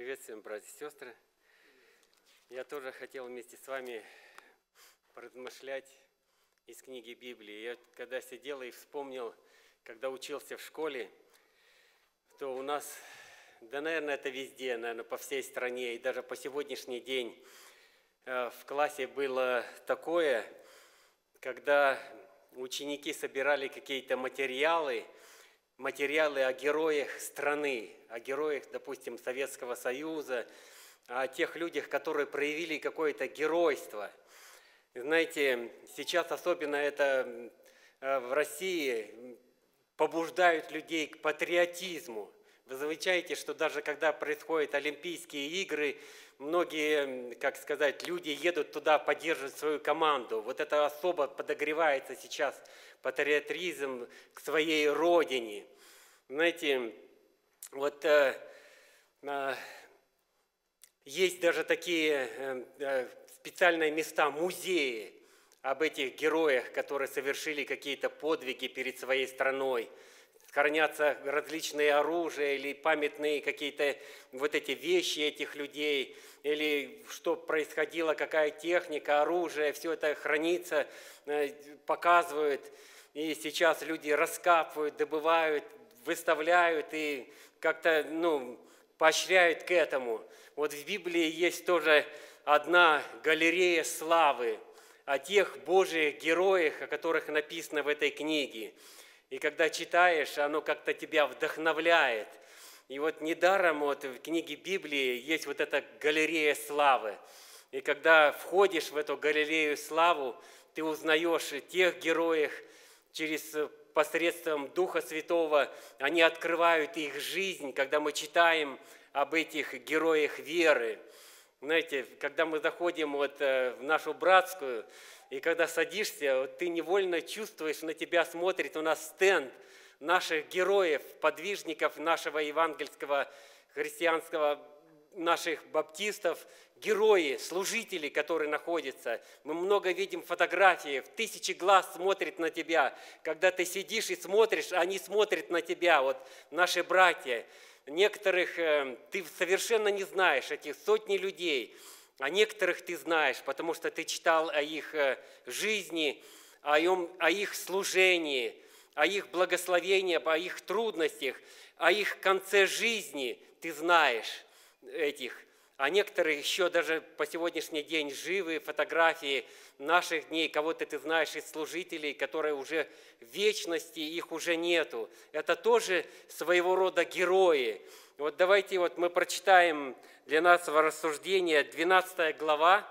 Приветствуем, братья и сестры. Я тоже хотел вместе с вами размышлять из книги Библии. Я когда сидел и вспомнил, когда учился в школе, то у нас, да, наверное, это везде, наверное, по всей стране, и даже по сегодняшний день э, в классе было такое, когда ученики собирали какие-то материалы, материалы о героях страны, о героях, допустим, Советского Союза, о тех людях, которые проявили какое-то геройство. Знаете, сейчас особенно это э, в России побуждают людей к патриотизму. Вы замечаете, что даже когда происходят Олимпийские игры, многие, как сказать, люди едут туда поддерживать свою команду. Вот это особо подогревается сейчас патриотизм к своей родине. Знаете, вот э, э, есть даже такие э, э, специальные места, музеи об этих героях, которые совершили какие-то подвиги перед своей страной – хранятся различные оружия или памятные какие-то вот эти вещи этих людей, или что происходило, какая техника, оружие, все это хранится, э, показывают. И сейчас люди раскапывают, добывают, выставляют и как-то ну, поощряют к этому. Вот в Библии есть тоже одна галерея славы о тех Божьих героях, о которых написано в этой книге. И когда читаешь, оно как-то тебя вдохновляет. И вот недаром вот в книге Библии есть вот эта галерея славы. И когда входишь в эту галерею славу, ты узнаешь тех героев через посредством Духа Святого, они открывают их жизнь, когда мы читаем об этих героях веры. Знаете, когда мы заходим вот э, в нашу братскую, и когда садишься, ты невольно чувствуешь, на тебя смотрит у нас стенд наших героев, подвижников нашего евангельского христианского, наших баптистов, герои, служители, которые находятся. Мы много видим фотографий, тысячи глаз смотрят на тебя. Когда ты сидишь и смотришь, они смотрят на тебя, вот наши братья. Некоторых э, ты совершенно не знаешь, этих сотни людей – а некоторых ты знаешь, потому что ты читал о их э, жизни, о, их служении, о их благословении, о их трудностях, о их конце жизни. Ты знаешь этих. А некоторые еще даже по сегодняшний день живы, фотографии наших дней, кого-то ты знаешь из служителей, которые уже в вечности, их уже нету. Это тоже своего рода герои. Вот давайте вот мы прочитаем для нашего рассуждения 12 глава,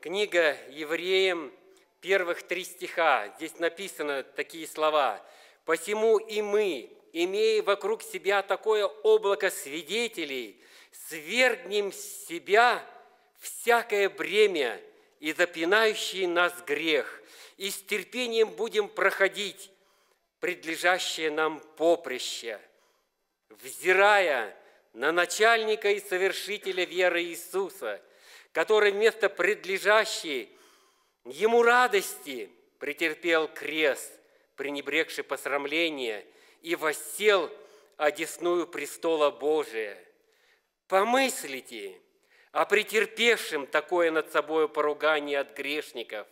книга Евреям, первых три стиха. Здесь написаны такие слова. «Посему и мы, имея вокруг себя такое облако свидетелей, свергнем с себя всякое бремя и запинающий нас грех, и с терпением будем проходить предлежащее нам поприще» взирая на начальника и совершителя веры Иисуса, который вместо предлежащей ему радости претерпел крест, пренебрегший посрамление, и воссел одесную престола Божия. Помыслите о претерпевшем такое над собой поругание от грешников,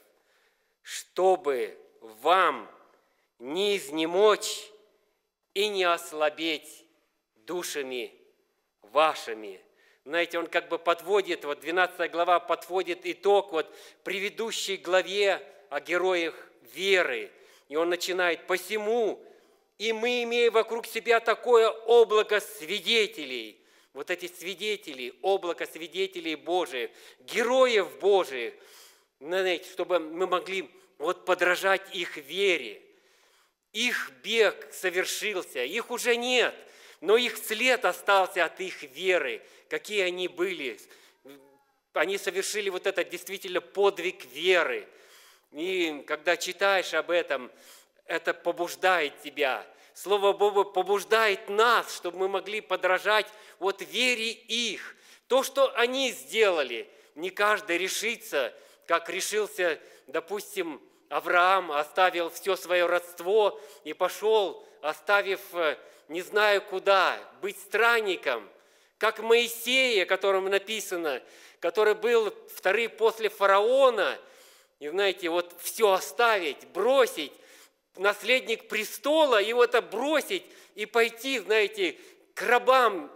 чтобы вам не изнемочь и не ослабеть душами вашими. Знаете, он как бы подводит, вот 12 глава подводит итог вот предыдущей главе о героях веры. И он начинает, посему и мы, имеем вокруг себя такое облако свидетелей, вот эти свидетели, облако свидетелей Божиих, героев Божиих, знаете, чтобы мы могли вот подражать их вере. Их бег совершился, их уже нет – но их след остался от их веры, какие они были. Они совершили вот этот действительно подвиг веры. И когда читаешь об этом, это побуждает тебя. Слово Бога побуждает нас, чтобы мы могли подражать вот вере их. То, что они сделали, не каждый решится, как решился, допустим, Авраам, оставил все свое родство и пошел, оставив э, не знаю куда, быть странником, как Моисея, о котором написано, который был вторым после фараона, и знаете, вот все оставить, бросить, наследник престола, вот это бросить и пойти, знаете, к рабам,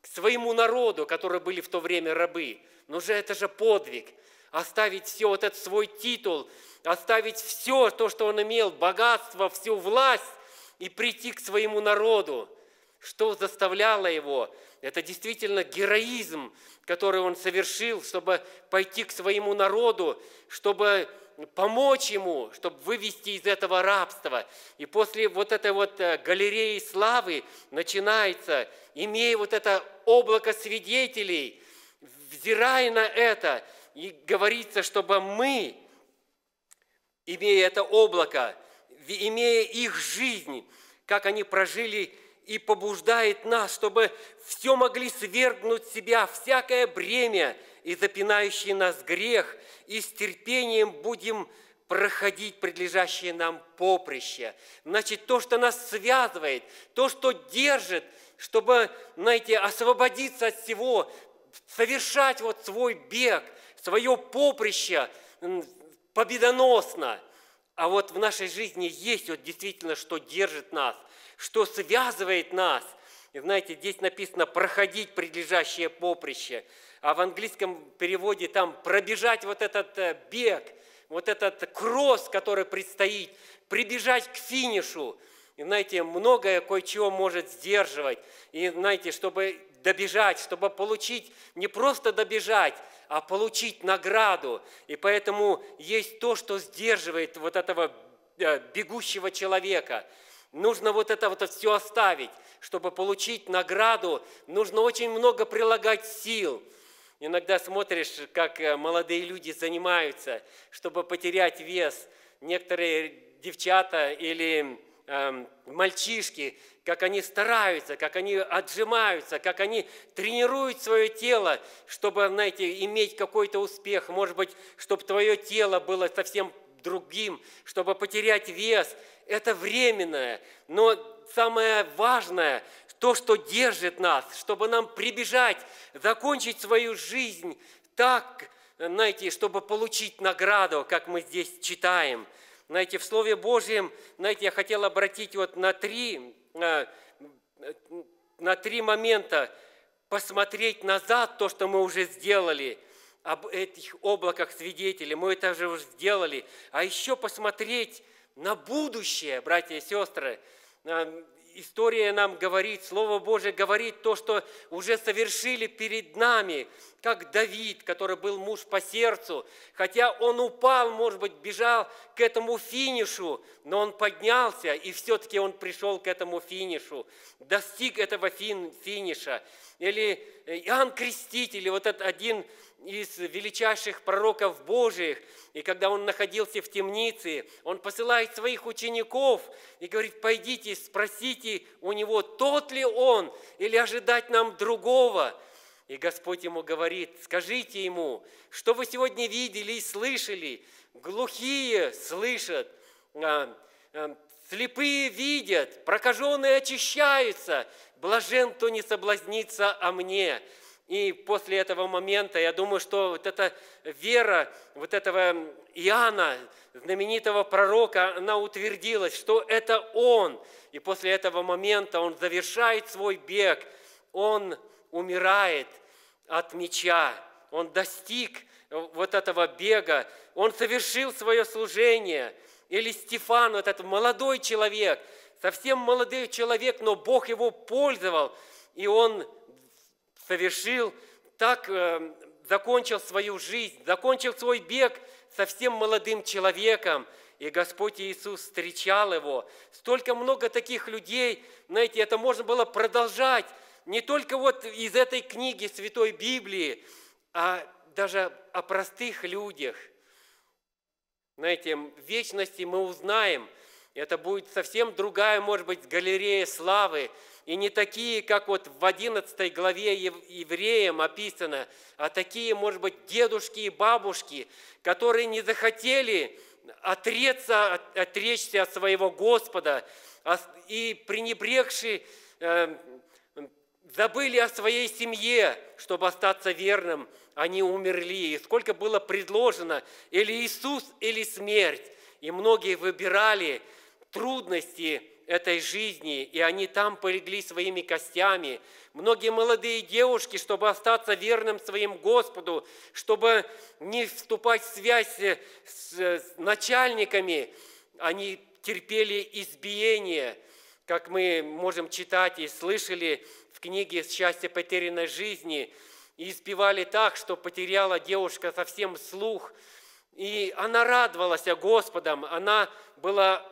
к своему народу, которые были в то время рабы. Но же это же подвиг. Оставить все, вот этот свой титул, оставить все то, что он имел, богатство, всю власть, и прийти к своему народу. Что заставляло его? Это действительно героизм, который он совершил, чтобы пойти к своему народу, чтобы помочь ему, чтобы вывести из этого рабства. И после вот этой вот э, галереи славы начинается, имея вот это облако свидетелей, взирая на это, и говорится, чтобы мы, имея это облако, имея их жизнь, как они прожили и побуждает нас, чтобы все могли свергнуть себя, всякое бремя и запинающий нас грех, и с терпением будем проходить предлежащее нам поприще. Значит, то, что нас связывает, то, что держит, чтобы, знаете, освободиться от всего, совершать вот свой бег, свое поприще победоносно – а вот в нашей жизни есть вот действительно, что держит нас, что связывает нас. И знаете, здесь написано «проходить предлежащее поприще», а в английском переводе там «пробежать вот этот э, бег», вот этот кросс, который предстоит, прибежать к финишу. И знаете, многое кое-чего может сдерживать. И знаете, чтобы добежать, чтобы получить, не просто добежать, а получить награду. И поэтому есть то, что сдерживает вот этого э, бегущего человека. Нужно вот это вот все оставить. Чтобы получить награду, нужно очень много прилагать сил. Иногда смотришь, как э, молодые люди занимаются, чтобы потерять вес. Некоторые девчата или э, мальчишки как они стараются, как они отжимаются, как они тренируют свое тело, чтобы, знаете, иметь какой-то успех, может быть, чтобы твое тело было совсем другим, чтобы потерять вес. Это временное, но самое важное, то, что держит нас, чтобы нам прибежать, закончить свою жизнь так, знаете, чтобы получить награду, как мы здесь читаем. Знаете, в Слове Божьем, знаете, я хотел обратить вот на три Э, на три момента посмотреть назад то, что мы уже сделали, об этих облаках свидетелей, мы это уже сделали, а еще посмотреть на будущее, братья и сестры. Э, история нам говорит, Слово Божие говорит то, что уже совершили перед нами, как Давид, который был муж по сердцу, хотя он упал, может быть, бежал к этому финишу, но он поднялся, и все-таки он пришел к этому финишу, достиг этого фин, финиша. Или Иоанн Креститель, вот этот один из величайших пророков Божьих, и когда он находился в темнице, он посылает своих учеников и говорит, пойдите, спросите у него, тот ли он, или ожидать нам другого. И Господь ему говорит, скажите ему, что вы сегодня видели и слышали, глухие слышат, а, а, слепые видят, прокаженные очищаются, блажен, кто не соблазнится о мне. И после этого момента, я думаю, что вот эта вера вот этого Иоанна, знаменитого пророка, она утвердилась, что это он. И после этого момента он завершает свой бег, он умирает от меча, он достиг вот этого бега, он совершил свое служение. Или Стефан, вот этот молодой человек, совсем молодой человек, но Бог его пользовал, и он совершил, так э, закончил свою жизнь, закончил свой бег совсем молодым человеком, и Господь Иисус встречал его. Столько много таких людей, знаете, это можно было продолжать не только вот из этой книги Святой Библии, а даже о простых людях. Знаете, в вечности мы узнаем, это будет совсем другая, может быть, галерея славы, и не такие, как вот в 11 главе евреям описано, а такие, может быть, дедушки и бабушки, которые не захотели отреться, отречься от своего Господа и пренебрегши э, забыли о своей семье, чтобы остаться верным, они умерли. И сколько было предложено, или Иисус, или смерть. И многие выбирали трудности этой жизни, и они там полегли своими костями. Многие молодые девушки, чтобы остаться верным своим Господу, чтобы не вступать в связь с начальниками, они терпели избиение, как мы можем читать и слышали в книге «Счастье потерянной жизни», и избивали так, что потеряла девушка совсем слух. И она радовалась Господом, она была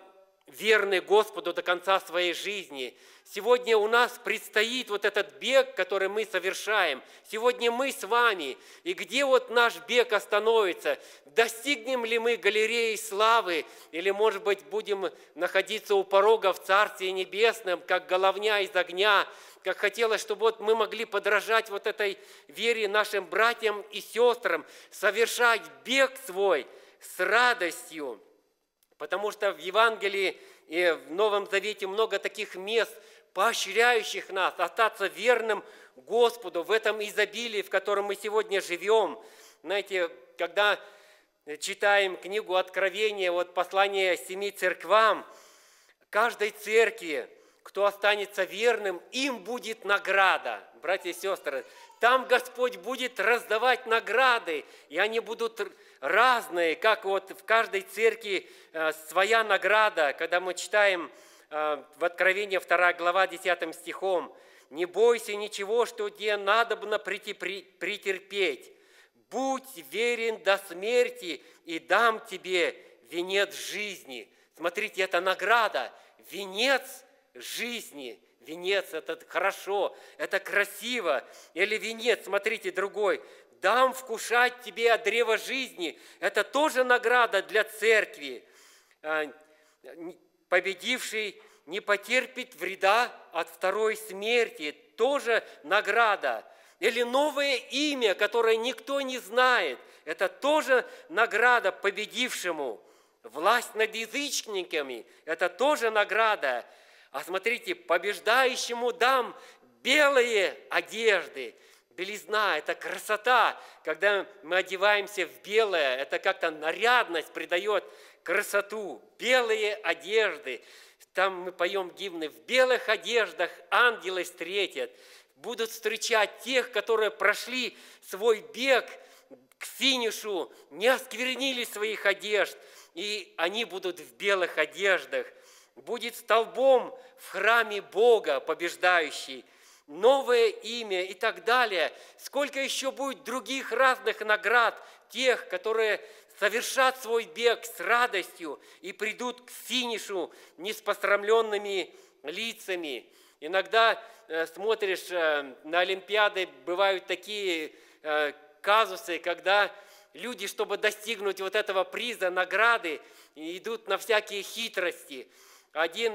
верной Господу до конца своей жизни. Сегодня у нас предстоит вот этот бег, который мы совершаем. Сегодня мы с вами. И где вот наш бег остановится? Достигнем ли мы галереи славы? Или, может быть, будем находиться у порога в Царстве Небесном, как головня из огня, как хотелось, чтобы вот мы могли подражать вот этой вере нашим братьям и сестрам, совершать бег свой с радостью. Потому что в Евангелии и в Новом Завете много таких мест, поощряющих нас остаться верным Господу в этом изобилии, в котором мы сегодня живем. Знаете, когда читаем книгу Откровения, вот послание семи церквам, каждой церкви, кто останется верным, им будет награда. Братья и сестры, там Господь будет раздавать награды, и они будут разные, как вот в каждой церкви э, своя награда, когда мы читаем Э, в Откровении 2 глава 10 стихом, «Не бойся ничего, что тебе надобно претерпеть. Будь верен до смерти, и дам тебе венец жизни». Смотрите, это награда, венец жизни. Венец – это хорошо, это красиво. Или венец, смотрите, другой. «Дам вкушать тебе от древа жизни». Это тоже награда для церкви э, победивший не потерпит вреда от второй смерти, тоже награда. Или новое имя, которое никто не знает, это тоже награда победившему. Власть над язычниками – это тоже награда. А смотрите, побеждающему дам белые одежды. Белизна – это красота. Когда мы одеваемся в белое, это как-то нарядность придает красоту, белые одежды. Там мы поем гимны «В белых одеждах ангелы встретят», будут встречать тех, которые прошли свой бег к финишу, не осквернили своих одежд, и они будут в белых одеждах. Будет столбом в храме Бога побеждающий, новое имя и так далее. Сколько еще будет других разных наград тех, которые совершат свой бег с радостью и придут к финишу не с посрамленными лицами. Иногда э, смотришь э, на Олимпиады, бывают такие э, казусы, когда люди, чтобы достигнуть вот этого приза, награды, идут на всякие хитрости. Один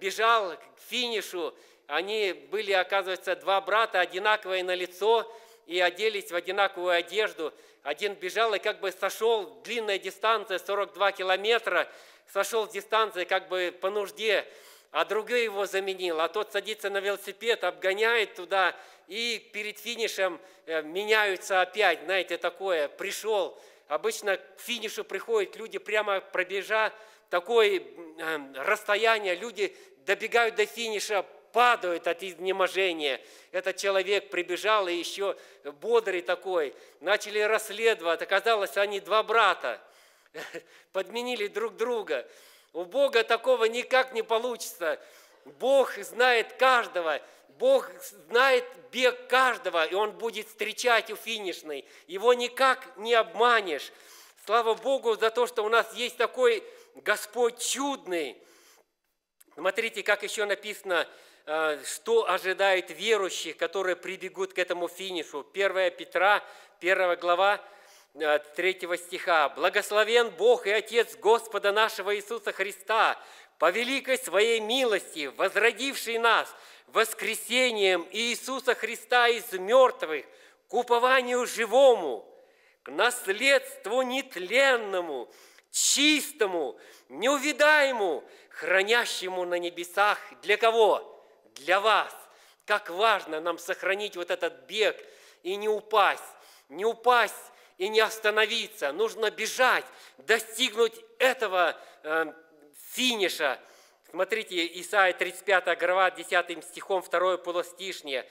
бежал к финишу, они были, оказывается, два брата, одинаковые на лицо, и оделись в одинаковую одежду – один бежал и как бы сошел, длинная дистанция, 42 километра, сошел с дистанции как бы по нужде, а другой его заменил, а тот садится на велосипед, обгоняет туда, и перед финишем э, меняются опять, знаете, такое, пришел. Обычно к финишу приходят люди, прямо пробежа такое э, расстояние, люди добегают до финиша, падают от изнеможения. Этот человек прибежал и еще бодрый такой. Начали расследовать. Оказалось, они два брата. Подменили друг друга. У Бога такого никак не получится. Бог знает каждого. Бог знает бег каждого, и Он будет встречать у финишной. Его никак не обманешь. Слава Богу за то, что у нас есть такой Господь чудный. Смотрите, как еще написано Э, что ожидает верующих, которые прибегут к этому финишу. 1 Петра, 1 глава, 3 э, стиха. «Благословен Бог и Отец Господа нашего Иисуса Христа, по великой Своей милости, возродивший нас воскресением Иисуса Христа из мертвых к упованию живому, к наследству нетленному, чистому, неувидаемому, хранящему на небесах для кого? для вас, Как важно нам сохранить вот этот бег и не упасть, не упасть и не остановиться. Нужно бежать, достигнуть этого э, финиша. Смотрите, Исайя 35 глава, 10 стихом, 2 полостишнее.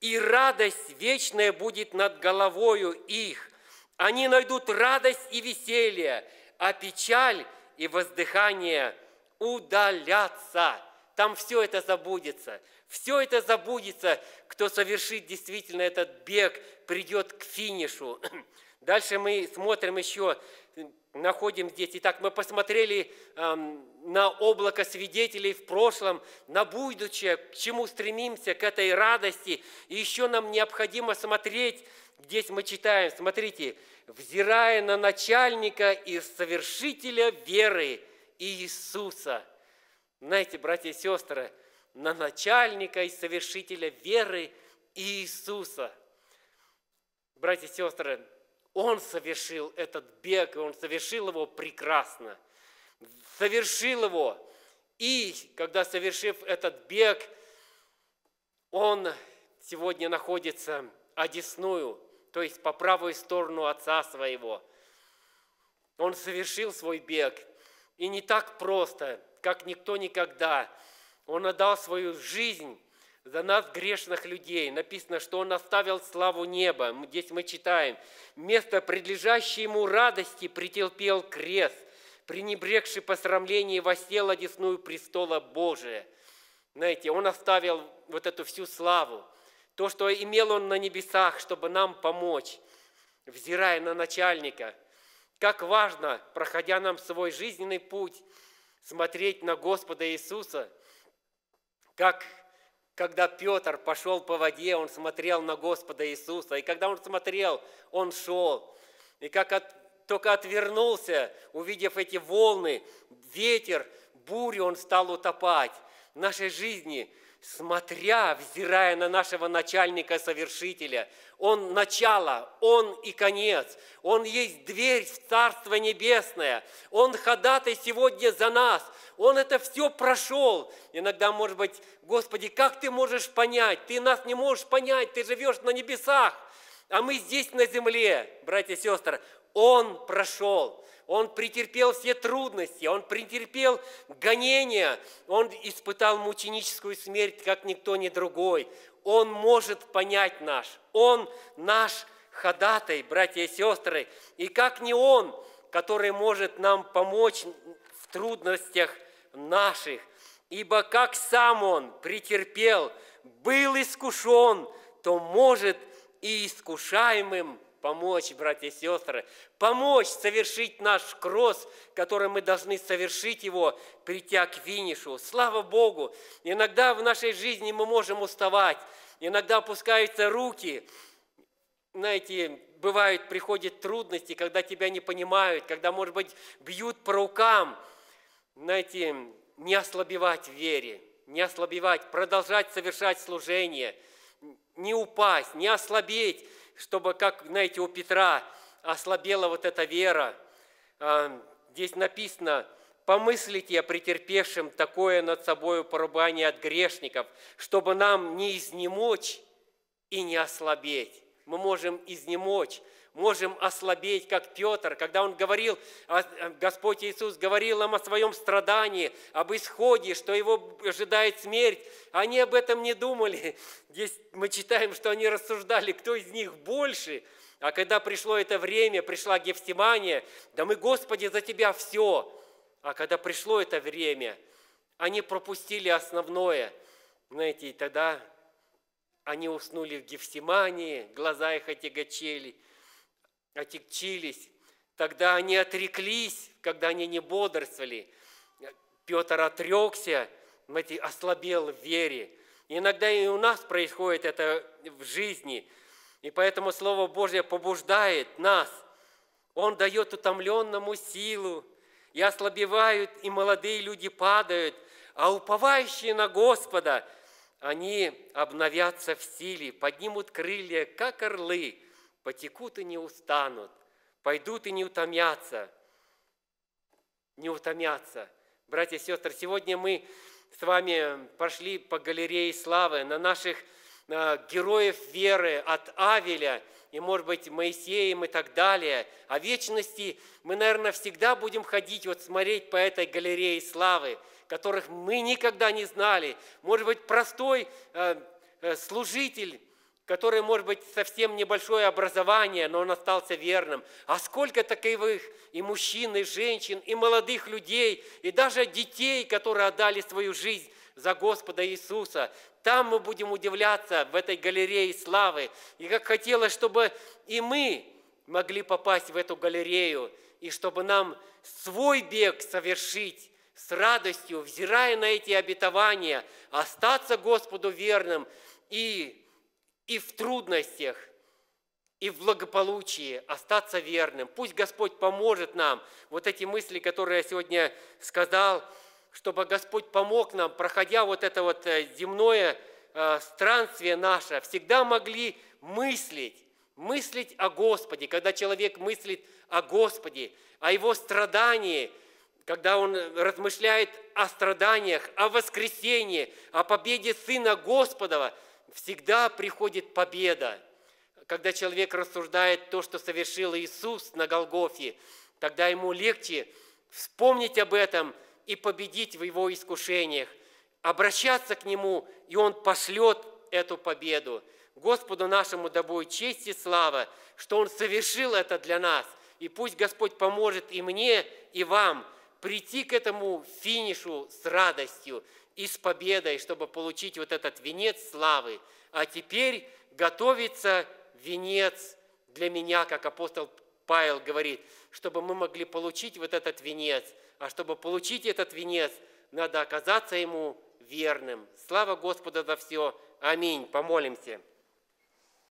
«И радость вечная будет над головою их. Они найдут радость и веселье, а печаль и воздыхание удалятся». Там все это забудется. Все это забудется, кто совершит действительно этот бег, придет к финишу. Дальше мы смотрим еще, находим здесь. Итак, мы посмотрели эм, на облако свидетелей в прошлом, на будущее, к чему стремимся, к этой радости. И еще нам необходимо смотреть, здесь мы читаем, смотрите, взирая на начальника и совершителя веры Иисуса. Знаете, братья и сестры, на начальника и совершителя веры Иисуса. Братья и сестры, Он совершил этот бег, и Он совершил его прекрасно. Совершил его. И когда совершив этот бег, Он сегодня находится одесную, то есть по правую сторону Отца Своего. Он совершил свой бег. И не так просто, как никто никогда. Он отдал свою жизнь за нас, грешных людей. Написано, что Он оставил славу неба. Здесь мы читаем. Место, предлежащее Ему радости, претерпел крест, пренебрегший посрамление, восел одесную престола Божия. Знаете, Он оставил вот эту всю славу. То, что имел Он на небесах, чтобы нам помочь, взирая на начальника. Как важно, проходя нам свой жизненный путь, смотреть на Господа Иисуса, как когда Петр пошел по воде, он смотрел на Господа Иисуса. И когда он смотрел, он шел. И как от, только отвернулся, увидев эти волны, ветер, бурю, он стал утопать. Нашей жизни смотря, взирая на нашего начальника-совершителя. Он начало, Он и конец. Он есть дверь в Царство Небесное. Он ходатай сегодня за нас. Он это все прошел. Иногда, может быть, Господи, как ты можешь понять? Ты нас не можешь понять, ты живешь на небесах, а мы здесь на земле, братья и сестры. Он прошел. Он претерпел все трудности, он претерпел гонения, он испытал мученическую смерть, как никто ни другой. Он может понять наш, он наш ходатай, братья и сестры. И как не он, который может нам помочь в трудностях наших. Ибо как сам он претерпел, был искушен, то может и искушаемым помочь, братья и сестры, помочь совершить наш кросс, который мы должны совершить его, придя к финишу. Слава Богу! Иногда в нашей жизни мы можем уставать, иногда опускаются руки, знаете, бывают, приходят трудности, когда тебя не понимают, когда, может быть, бьют по рукам. Знаете, не ослабевать в вере, не ослабевать, продолжать совершать служение, не упасть, не ослабеть, чтобы, как, знаете, у Петра ослабела вот эта вера. А, здесь написано, помыслите о претерпевшем такое над собой порубание от грешников, чтобы нам не изнемочь и не ослабеть. Мы можем изнемочь, можем ослабеть, как Петр, когда он говорил, Господь Иисус говорил нам о своем страдании, об исходе, что его ожидает смерть. Они об этом не думали. Здесь мы читаем, что они рассуждали, кто из них больше. А когда пришло это время, пришла Гефсимания, да мы, Господи, за Тебя все. А когда пришло это время, они пропустили основное. Знаете, и тогда они уснули в Гефсимании, глаза их отягочели – отягчились, тогда они отреклись, когда они не бодрствовали. Петр отрекся, ослабел в вере. Иногда и у нас происходит это в жизни. И поэтому Слово Божье побуждает нас. Он дает утомленному силу. И ослабевают, и молодые люди падают. А уповающие на Господа, они обновятся в силе, поднимут крылья, как орлы – потекут и не устанут, пойдут и не утомятся, не утомятся. Братья и сестры, сегодня мы с вами пошли по галерее славы. На наших э, героев веры от Авеля и, может быть, Моисеем и так далее. О вечности мы, наверное, всегда будем ходить, вот смотреть по этой галерее славы, которых мы никогда не знали. Может быть, простой э, служитель, который, может быть, совсем небольшое образование, но он остался верным. А сколько таковых и мужчин, и женщин, и молодых людей, и даже детей, которые отдали свою жизнь за Господа Иисуса. Там мы будем удивляться в этой галерее славы. И как хотелось, чтобы и мы могли попасть в эту галерею, и чтобы нам свой бег совершить с радостью, взирая на эти обетования, остаться Господу верным и и в трудностях, и в благополучии остаться верным. Пусть Господь поможет нам. Вот эти мысли, которые я сегодня сказал, чтобы Господь помог нам, проходя вот это вот э, земное э, странствие наше, всегда могли мыслить, мыслить о Господе. Когда человек мыслит о Господе, о его страдании, когда он размышляет о страданиях, о воскресении, о победе Сына Господова – всегда приходит победа. Когда человек рассуждает то, что совершил Иисус на Голгофе, тогда ему легче вспомнить об этом и победить в его искушениях, обращаться к Нему, и Он пошлет эту победу. Господу нашему да будет честь и слава, что Он совершил это для нас. И пусть Господь поможет и мне, и вам прийти к этому финишу с радостью, и с победой, чтобы получить вот этот венец славы. А теперь готовится венец для меня, как апостол Павел говорит, чтобы мы могли получить вот этот венец. А чтобы получить этот венец, надо оказаться ему верным. Слава Господу за все. Аминь. Помолимся.